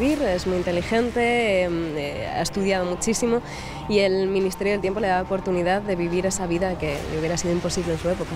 es muy inteligente, em, eh, ha estudiado muchísimo y el Ministerio del Tiempo le da la oportunidad de vivir esa vida que le hubiera sido imposible en su época.